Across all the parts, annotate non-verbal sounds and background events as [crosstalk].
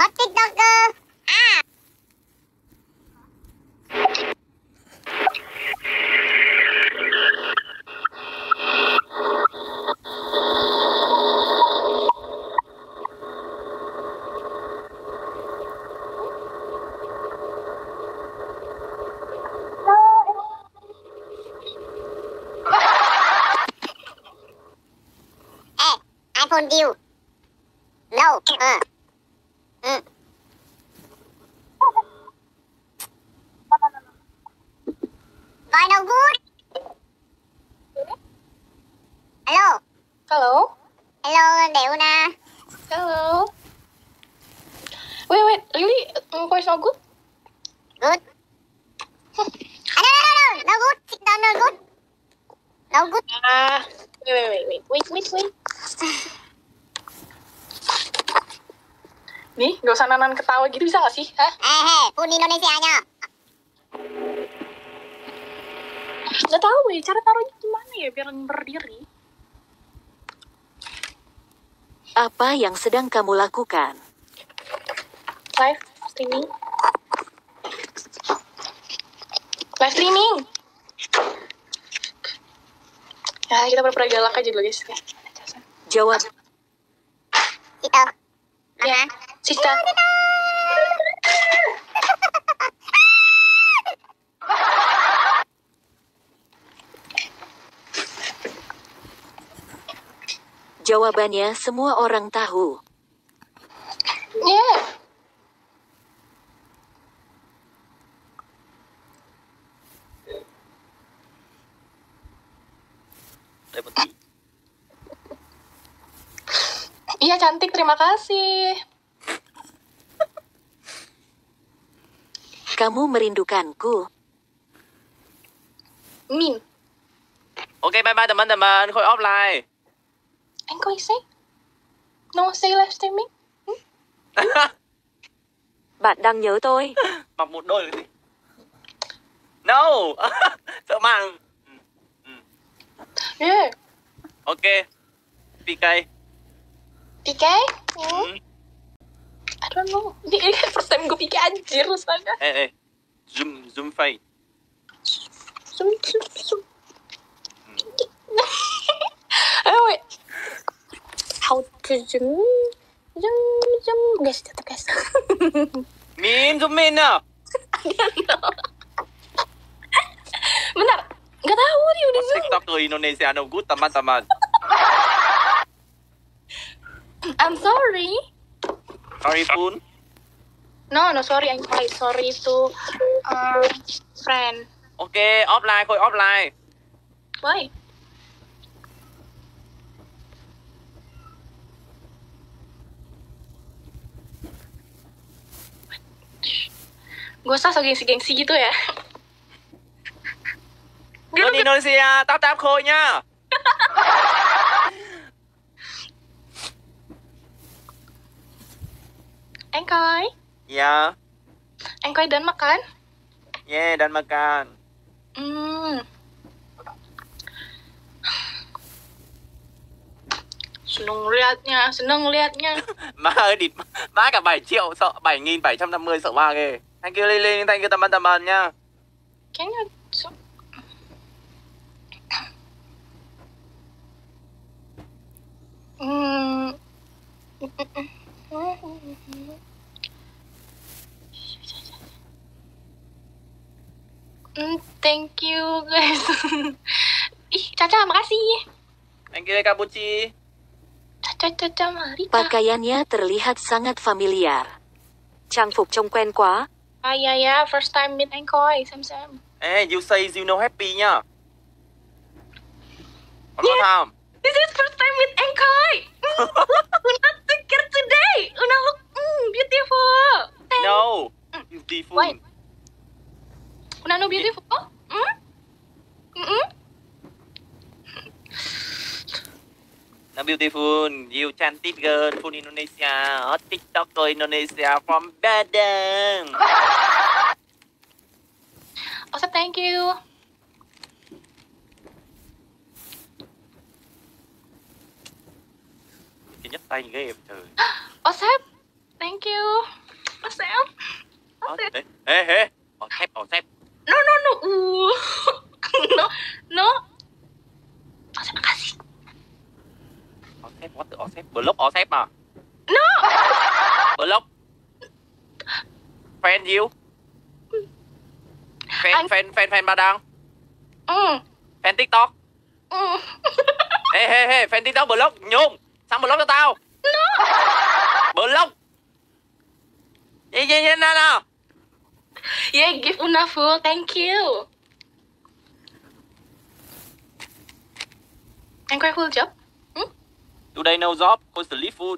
Hot dog. Ah. Not good? Good. À, no, no, no, no. No good. Sit down, no good. No good. Ah, wait, wait, wait, wait, wait, wait, wait. Nih, gak usah nanan ketawa gitu bisa gak sih? Hah? Eh, hey, pun Indonesia-nya. Gak tahu ya, cara taruhnya gimana ya biar berdiri. Apa yang sedang kamu lakukan? Live streaming. Live streaming. Ya, kita pura-pura galak aja dulu, guys. Ya. Jawab, Situ. Ya, Mana? Sista. jawabannya semua orang tahu. Terima kasih. Kamu merindukanku. Min, Ok bye bye teman-teman, khôi offline. anh có say? No say live streaming? [laughs] Bạn đang nhớ tôi. Mặc một đôi cái gì? No. [laughs] Sợ mạng. Ừ, Yeah. Ok. PK. PK? Hmm? I don't know. [laughs] Ini, first time gue PK anjir rasanya. Ê ê. Zoom zoom face. Zoom, zoom, zoom. [laughs] Ayo, wait. How to zoom? Zoom, zoom. Guys, tetap guys. [laughs] Min zoom in à. Bentar. Gak tahu nih udah zoom. TikToker Indonesia no good teman-teman. I'm sorry. Sorry Pun. No, no, sorry. I'm sorry. Sorry to uh, friend. Ok, offline khôi offline. Why? Gue usah so gengsi-gengsi gitu ya. Indonesia, tao tap khôi nha. [laughs] Anh coi, Dạ. anh coi đến makan. Yeah, dan makan. Hmm. Seneng liatnya, seneng liatnya. Má ơi, địt má cả 7 triệu, sợ 7.750 sợ ma ghê. Thank you Lily, thank you teman-teman nha. Can you... so- Hmm. Thank you guys. [laughs] Ih, Caca, makasih. Thank you Kabuchi. Caca, Caca, mari. Kak. Pakaiannya terlihat sangat familiar. Trang phục trông quen quá. Ah, yeah, yeah. First time meet anh Khôi, Sam Sam. Ê, you say you know happy. One more Yeah. time. This is first time meet anh Khôi. [laughs] Una together today. Una look mm, beautiful. Thank No. Beautiful. Why? Una no beautiful? Nó beautiful. You chanted girl from Indonesia. Hot TikToker Indonesia from Badang. Also, thank you. Chị nhấc tay ghê vậy trời. Oh, Seb, thank you. Ê, ê, ê. Ở xếp, ở xếp. No. Uh. no, no. Asep, makasih. Xếp, what the, xếp. Block xếp mà. No. Block. Fan you. Fan, Anh- fan, fan, fan ba đăng. Ừ. Fan TikTok. Ừ. Ê, ê, ê, fan TikTok block. Nhung, sang block cho tao. No. Block. Gì, gì, gì, nào, nào. [laughs] Yeah, give Una full. Thank you. Anh quay full job? Today no job, Khôi sleep full.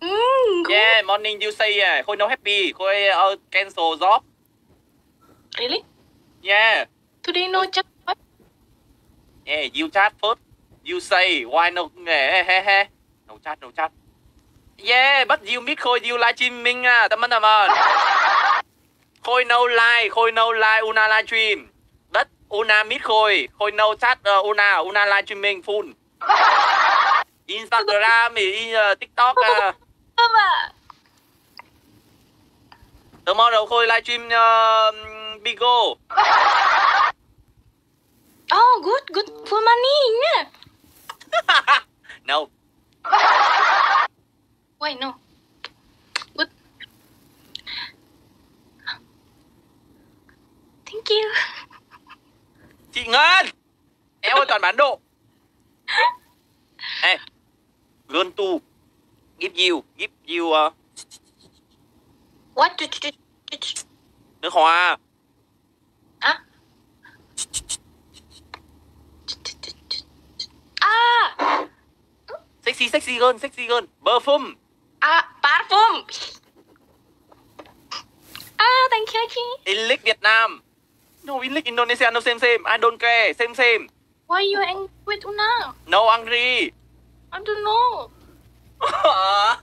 Mm, good. Yeah, morning you say à, Khôi no happy, Khôi uh, cancel job. Really? Yeah, Today no job? Yeah, you chat first. You say why no he he he. No chat, no chat. Yeah, but you meet Khôi, you live streaming à, teman-teman. [laughs] Khôi no live, Khôi no live, Una live stream. But Una meet Khôi, Khôi no chat, uh, Una, Una live streaming full. Instagram, in, uh, TikTok. Apa? Tomorrow Khôi live stream uh, Bigo. [laughs] Oh, good, good. Full money. Yeah. [laughs] no, Why no? Thank you. chị Ngân Em ơi toàn bán độ Ê Girl to Give you Give you uh, What? Nước hoa À? À, Sexy sexy girl Sexy girl Perfume à, parfum. À, thank you, chị. Elix Việt Nam No Elix Indonesia No same same I don't care Same same Why you angry with Una? No angry I don't know. [laughs]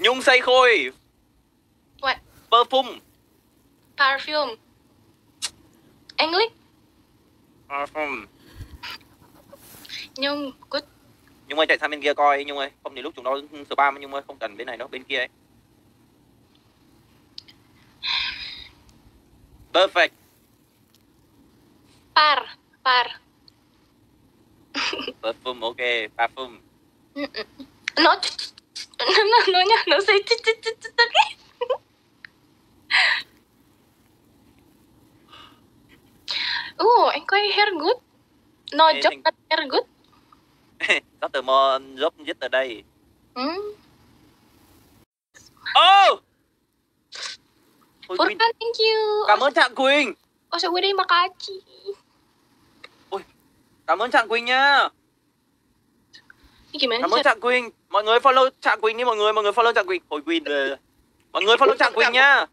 Nhung say khôi What? Perfume Perfume. English? Perfume Nhưng, good. Nhung ơi chạy sang bên kia coi Nhung ơi Không thì lúc chúng nó spam Nhung ơi Không cần bên này đâu Bên kia ấy Perfect Par. Par. [laughs] Perfume ok Perfume Mm-mm. No, no, no, no, no, no, say, ch, ch, ch, ch, okay? Oh, [laughs] anh quay hair good. No Ê, job, thank- hair good. Rất từ mò giúp dứt từ đây Hmm. Oh. Furkan, thank you. Cảm ơn Trạng Quỳnh. Oh, sa wede makachi. Cảm ơn Trạng Quỳnh nhá. Gimana Cảm ơn Trạng Quỳnh. Mọi người follow Trạng Quỳnh đi mọi người Mọi người follow Trạng Quỳnh. Hồi Quỳnh về rồi. Mọi người follow Trạng Quỳnh nhá.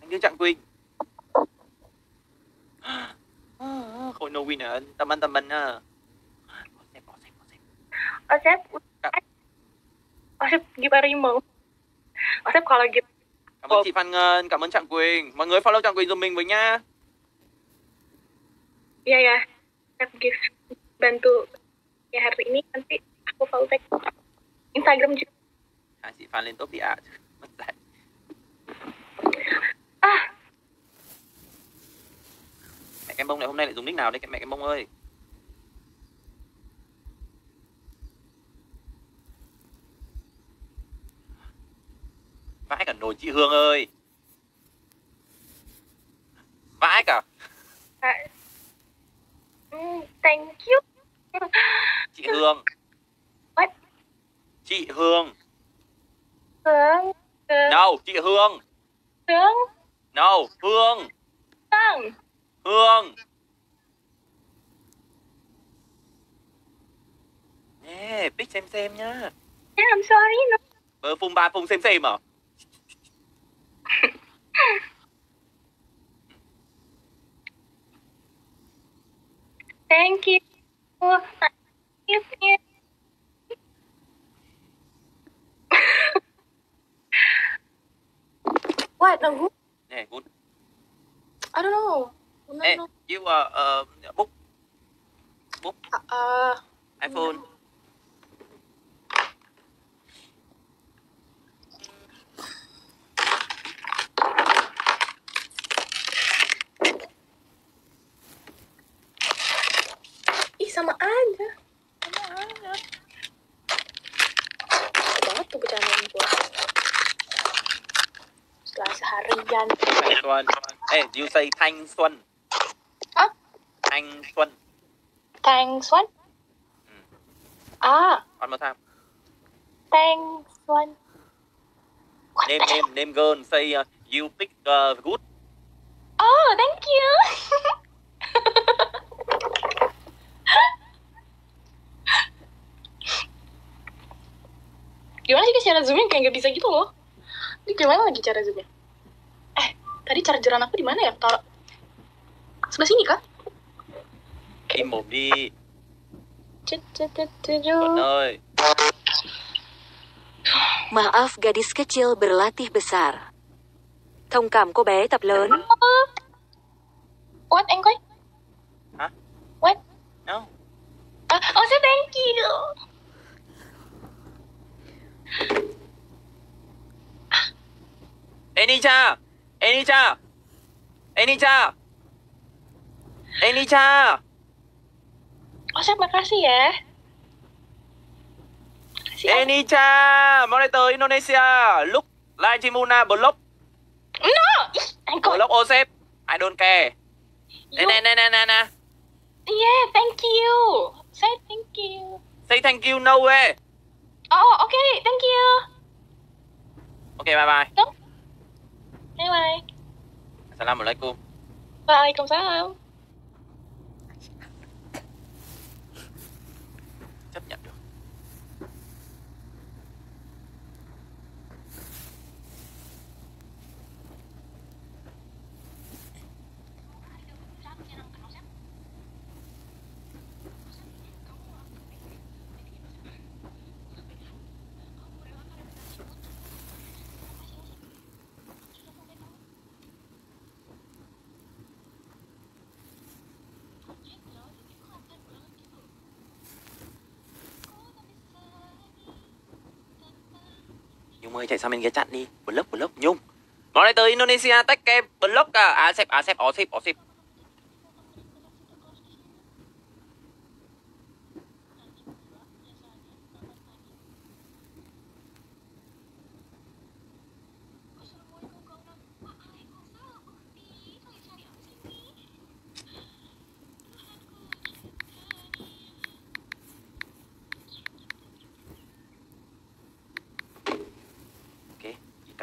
Anh như Trạng Quỳnh. Khôi no win à Tâm anh tâm anh à Có xếp, có xếp, có xếp. Asep, Asep gimana mau? Asep kalau gitu Cảm ơn chị Phan Ngân Cảm ơn Trạng Quỳnh. Mọi người follow Trạng Quỳnh giùm mình với nha. Iya ya, give bantu ya hari ini nanti aku follow tag Instagram juga. Hai chị Phan lên top đi ạ. Mất dạy. Ah, Mẹ kem bông này hôm nay lại dùng nick nào đấy mẹ kem bông ơi Vãi cả nồi chị Hương ơi Vãi cả. Hmm, thank you. chị Hương What? Chị Hương Hương, No chị Hương Hương, No Hương Hương. Hương Yeah, pick xem xem nhá Yeah, I'm sorry. No. Bơ phung ba phung xem xem à [laughs] Thank you. [laughs] What? No, who? Yeah, good I don't know. No, Hey, no. you uh, uh book MacBook, Ah, iPhone. ih sama aja. Sama aja. Banget tuh bercandaan gua. Setelah seharian. Thanh Xuân. Hey, you say Thanh Xuân. Hả? Thanh Xuân. Thanh Xuân. À, One more time. Thanh Xuân. What Name, name, name girl. Say uh, you pick uh, good. Cara zoomnya kayak nggak bisa gitu loh? Ini gimana lagi cara zoomnya? Eh, tadi chargeran aku di mana ya? Taruh sebelah sini kah? Tuấn ơi. Maaf gadis kecil berlatih besar. Thông cảm cô bé tập lớn. What anh coi? Enicha. Enicha. Enicha. Oh, saya makasih ya. Enicha. Monitor Indonesia. Look. Live stream Una block. No! Block Osep. I don't care. Nè nè nè nè nè nè. Yeah, thank you. Say thank you. Say thank you no way. Oh, okay, thank you. Okay, bye bye. Bye bye. Assalamualaikum. Waalaikumsalam. 10 chạy sang bên kia chặn đi. Block block nhung nó lại tới Indonesia, tách kem block à á xếp á xếp, ó xếp ó, xếp.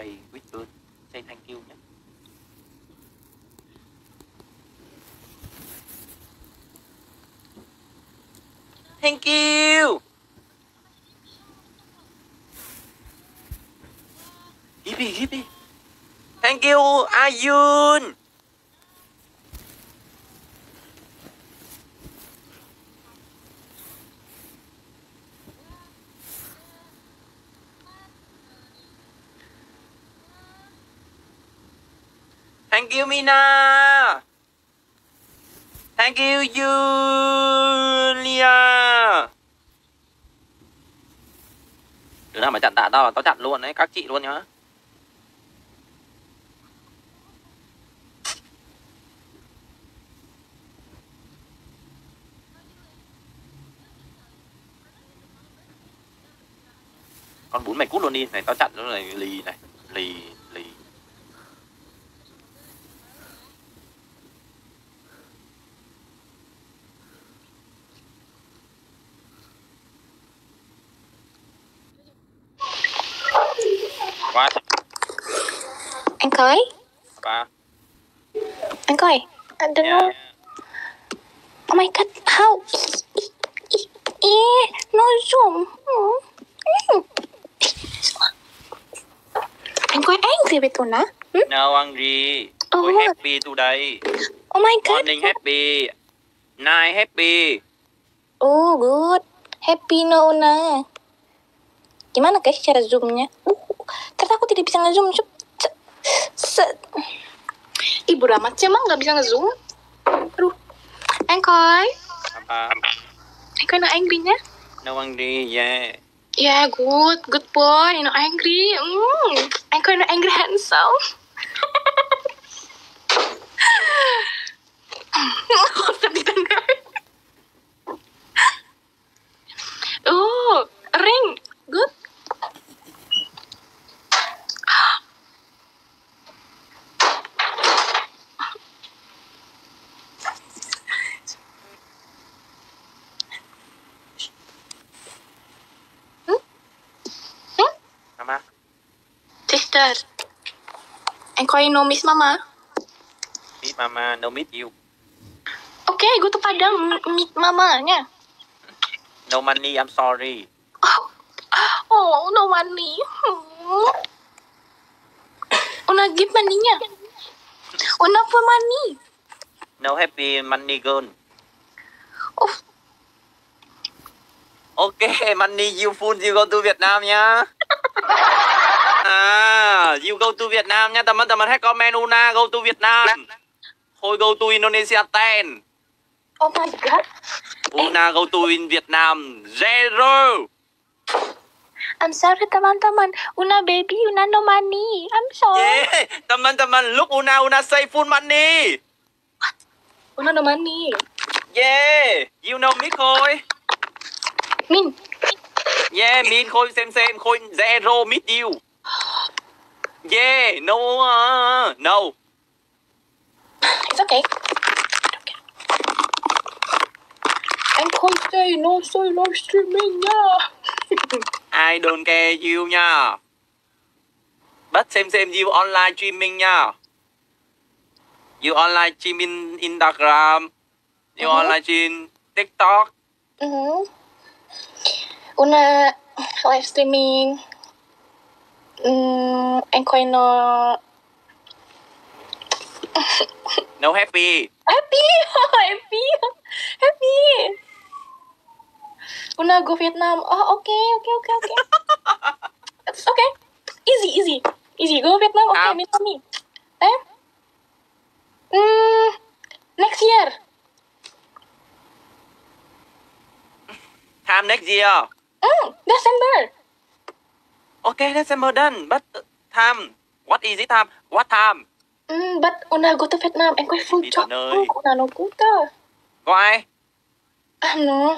Chị cây quýt Say thank you nhé. Thank you. Gibi gibi Thank you Ayun. Thank Thank you, Julia. Đứa nào mà chặn tạ tao là tao chặn luôn đấy, Các chị luôn nhá. Con bún mày cút luôn đi, Này tao chặn nó này, lì này, Lì. Ba Anh coi. I don't know. Yeah. Oh my god, how? Eh, no zoom. Hmm. Anh coi angry tôi nè. Hmm? No angry. Oh. We're happy today. Oh my god. Morning happy. Night happy. Oh, good. Happy no na. Gimana guys cara zoomnya? Uh, ternyata aku tidak bisa nge-zoom. Cep- Ibu Ramat sih emang nggak bisa nge-zoom? Aduh. Engkoy. Apa? Coi nó angry nhá. No angry, yeah. Yeah, good, good boy. Nó angry. Mm. Coi nó angry handsome. [laughs] Sắp đi tên rồi. Oh, ring. Good. Mama. Sister. Coi no miss mama. Meet mama, no meet you. Oke, gue tuh Padang m- meet mamanya. No money, I'm sorry. Oh, no money. Hmm. Una give money-nya. Una for money. No happy money girl. Oh, Ok, money you full, you go to Việt Nam nhá. À, you go to Việt Nam nhá. Tầm ơn tầm ơn hết comment Una go to Việt Nam. Thôi go to Indonesia 10. oh my god. Una go to in Việt Nam zero. I'm sorry teman-teman. Una baby, Una no money. I'm sorry. Yeah, ơn look Una Una say full money. Una no money. Yeah, you know me Khôi. Min, Yeah, Min Khôi xem xem Khôi zero meet you. Yeah, no, uh, no. it's okay. okay. Anh không say no say live streaming nha. [laughs] I don't care you nha. But xem xem you online streaming nha. You online streaming Instagram. You Mhm. online stream TikTok. Mhm. Una live streaming. Mm, anh coi nó No happy. happy, [laughs] happy, happy. Una go Vietnam. Oh, okay, okay, okay, okay. It's [laughs] okay. Easy, easy, easy. Go Vietnam. Okay, Ah. meet me. Eh? Mm, next year. Time next year. Mm, December. Okay, December done. But time. What is it time? What time? Mm, but Una go to Vietnam. Quay full Đi job. nơi. Una nó good tau. Có ai? Ano?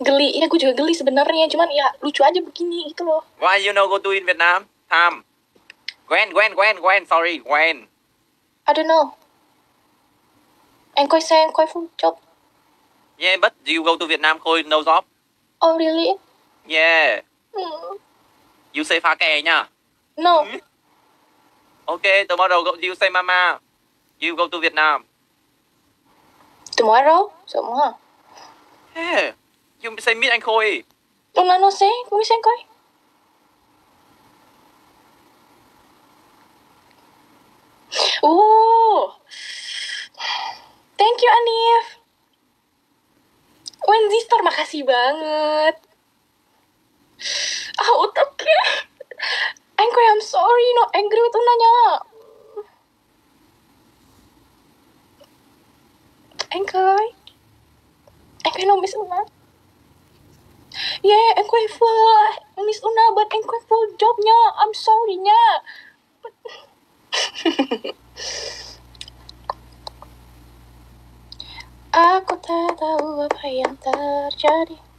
Geli, ya gue juga geli sebenarnya, cuman ya lucu aja begini gitu loh. Why you no go to in Vietnam? Time. Gwen, Gwen, Gwen, Gwen. Sorry, Gwen. I don't know. Anh quay xe, anh quay full job. Yeah, but you go to Vietnam Khôi no job. Oh really? Yeah. Hmm. You say phá kè nha. No. Okay, tomorrow go, you say mama. You go to Vietnam. Tomorrow? Semua. Yeah. You say meet anh Khôi. Una no sé, kung bisa koy. Oh. Thank you Anif. Wendy Store makasih banget. Angry with unanya. Angkoy. Angkoy no miss una. Yeah, Angkoy full miss una, but Angkoy full jobnya. I'm sorry nya. But... [laughs] Aku tak tahu apa yang terjadi.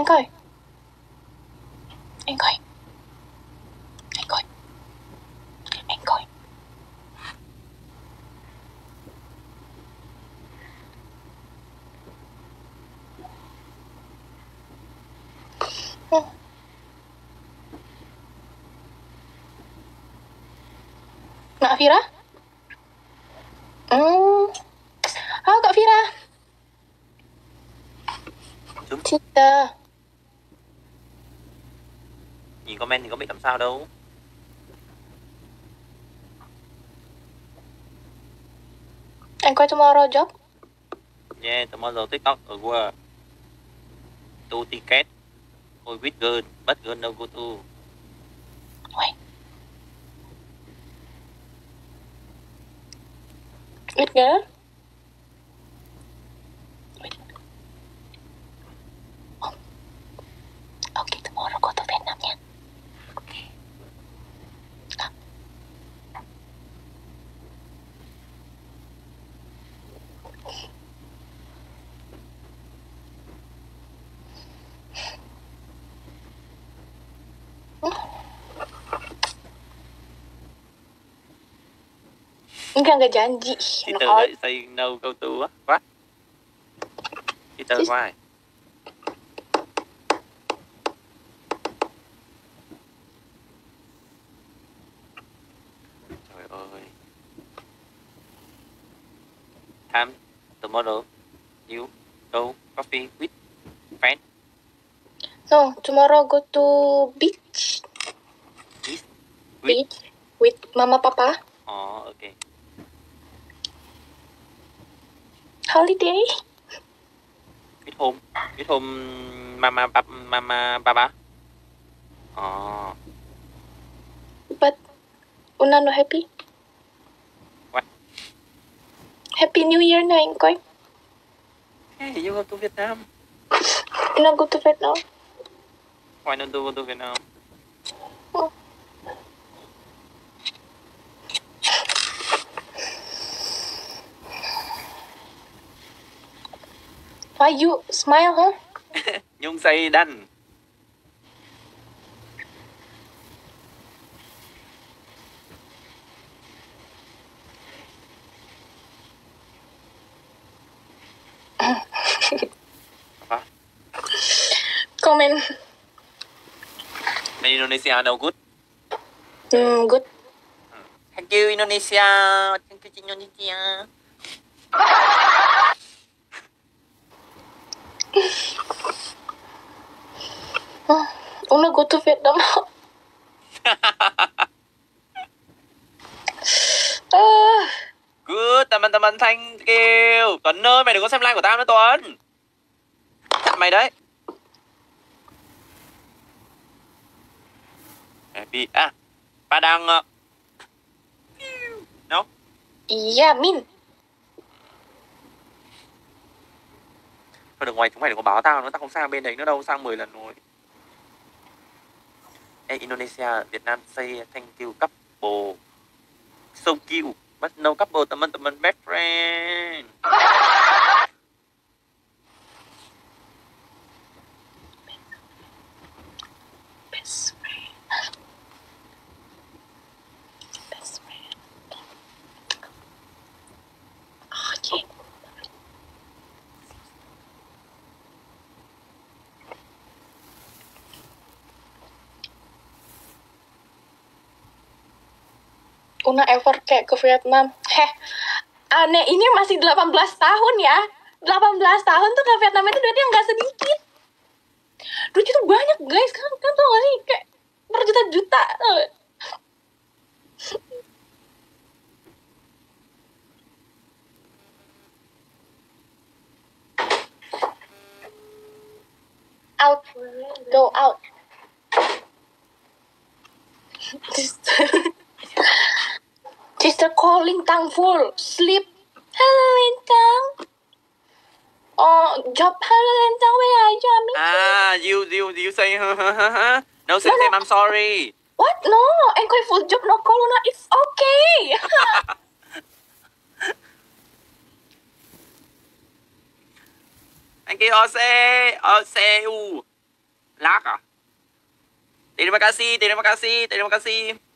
Angkoy. Angkoy. Angkoy. Angkoy. Hmm. Nak Fira? Hmm. Halo Kak Fira. Đúng. comment thì có biết làm sao đâu. Anh quay tomorrow job? Yeah tomorrow tiktok ở work two ticket or with girl but girl no go to. Wait. with girl? Okay, tomorrow go to Vietnam. Enggak, enggak janji. Say no go to á. What? Chị từ Chị- why? Trời ơi. Time tomorrow you go coffee with friend. No, tomorrow go to beach. Beach? With? Beach with mama papa. Oh, okay. Holiday. With home. With home mama papa mama papa. Oh. But Una no happy. What? Happy New Year na anh coi. Hey, you go to Vietnam. Una go to Vietnam. Why not do go to Vietnam? Oh. Why you smile, huh? [laughs] Nhung say. Apa? [laughs] Comment. Bên Indonesia no good. Hmm, good. Thank you Indonesia. Thank you Indonesia. [laughs] Una go to Vietnam. Ah, [laughs] Good, teman-teman thank you. Tuấn ơi, mày đừng có xem like của tao nữa Tuấn. Chặn mày đấy. Happy à, ba đang ờ, no. yeah, Min. Thôi đừng ngoài chúng mày đừng có báo tao nữa, tao không sang bên đấy nữa đâu, sang 10 lần rồi. Ê, Indonesia, Việt Nam say thank you couple. So cute, but no couple, teman-teman best friend. Best friend. Best Una ever kayak ke Vietnam. Heh, aneh ini masih 18 tahun ya. 18 tahun tuh ke Vietnam itu duitnya nggak sedikit. Duitnya tuh banyak guys, kan, kan tau gak sih? Kayak berjuta-juta. Out. Go out. [laughs] Sister calling Tang full. Sleep. Hello, Lintang. Oh, job. Hello, Lintang. Where are you? I'm Ah, you you you [laughs] say. No, say them I'm sorry. What? No, quay full job no call na. It's okay. Anh kia Ose, Ose u. À? Terima kasih, terima kasih, terima kasih.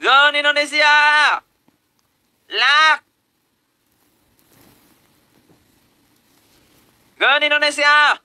Girl Indonesia. Lag. Girl Indonesia.